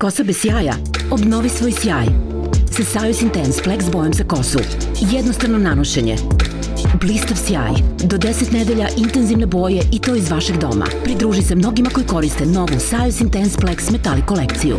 Kosa bez sjaja. Obnovi svoj sjaj. Sa Sajus Intense Plex bojom za kosu. Jednostavno nanošenje. Blistav sjaj. Do 10 nedelja intenzivne boje i to iz vašeg doma. Pridruži se mnogima koji koriste novu Sajus Intense Plex Metallic kolekciju.